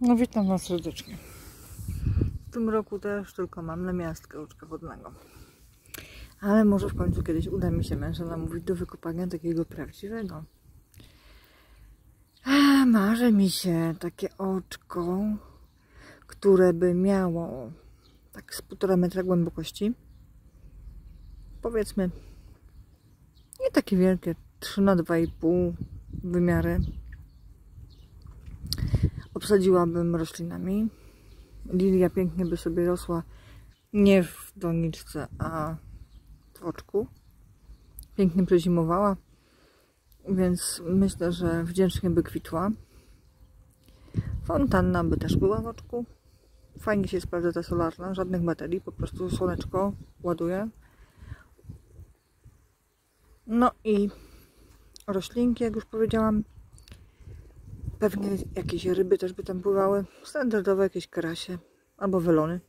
No witam Was serdecznie. W tym roku też tylko mam namiastkę oczka wodnego. Ale może w końcu kiedyś uda mi się męża namówić do wykopania takiego prawdziwego. A, marzy mi się takie oczko, które by miało tak z półtora metra głębokości. Powiedzmy nie takie wielkie, 3 na 2,5 wymiary obsadziłabym roślinami. Lilia pięknie by sobie rosła nie w doniczce, a w oczku. Pięknie prezimowała, więc myślę, że wdzięcznie by kwitła. Fontanna by też była w oczku. Fajnie się sprawdza ta solarna, żadnych baterii, po prostu słoneczko ładuje. No i roślinki, jak już powiedziałam, Pewnie jakieś ryby też by tam pływały. Standardowe jakieś karasie. Albo welony.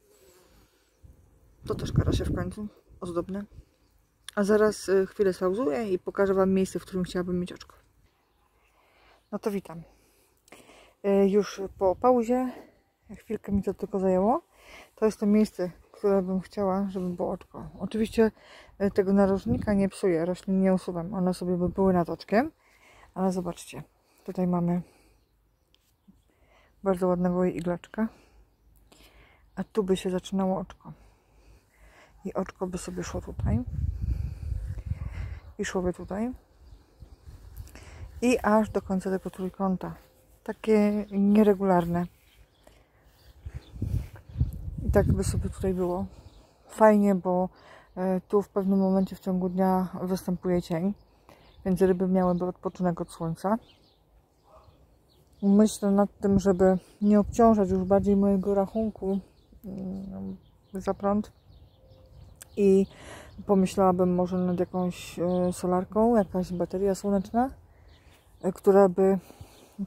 To też karasie w końcu. Ozdobne. A zaraz y, chwilę spauzuję i pokażę Wam miejsce, w którym chciałabym mieć oczko. No to witam. Y, już po pauzie, chwilkę mi to tylko zajęło, to jest to miejsce, które bym chciała, żeby było oczko. Oczywiście y, tego narożnika nie psuję, roślin nie usuwam. One sobie by były nad oczkiem, ale zobaczcie, tutaj mamy bardzo ładnego igleczka. A tu by się zaczynało oczko. I oczko by sobie szło tutaj. I szłoby tutaj. I aż do końca tego trójkąta. Takie nieregularne. I tak by sobie tutaj było. Fajnie, bo e, tu w pewnym momencie w ciągu dnia występuje cień. Więc ryby miałyby odpoczynek od słońca myślę nad tym, żeby nie obciążać już bardziej mojego rachunku mm, za prąd. I pomyślałabym może nad jakąś e, solarką, jakaś bateria słoneczna, e, która by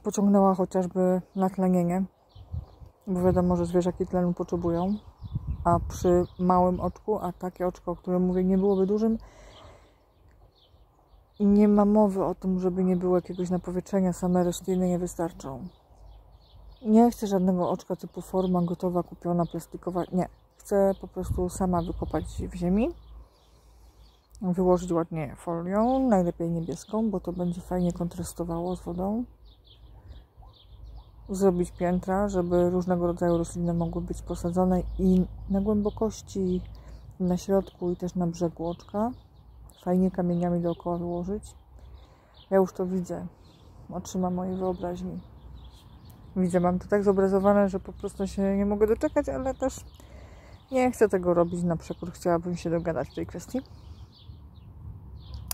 pociągnęła chociażby na tlenienie, bo wiadomo, że zwierzaki tlenu potrzebują, a przy małym oczku, a takie oczko, o którym mówię, nie byłoby dużym, nie ma mowy o tym, żeby nie było jakiegoś napowietrzenia, same rośliny nie wystarczą. Nie chcę żadnego oczka typu forma gotowa, kupiona, plastikowa. Nie. Chcę po prostu sama wykopać w ziemi, wyłożyć ładnie folią, najlepiej niebieską, bo to będzie fajnie kontrastowało z wodą. Zrobić piętra, żeby różnego rodzaju rośliny mogły być posadzone i na głębokości, na środku i też na brzegu oczka fajnie kamieniami dookoła wyłożyć. Ja już to widzę. Otrzyma mojej wyobraźni. Widzę, mam to tak zobrazowane, że po prostu się nie mogę doczekać, ale też nie chcę tego robić na przekór. Chciałabym się dogadać w tej kwestii.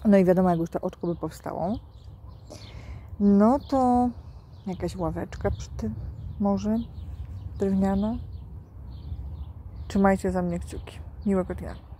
No i wiadomo, jak już to oczko by powstało, no to jakaś ławeczka przy tym może drewniana. Trzymajcie za mnie kciuki. Miłego dnia.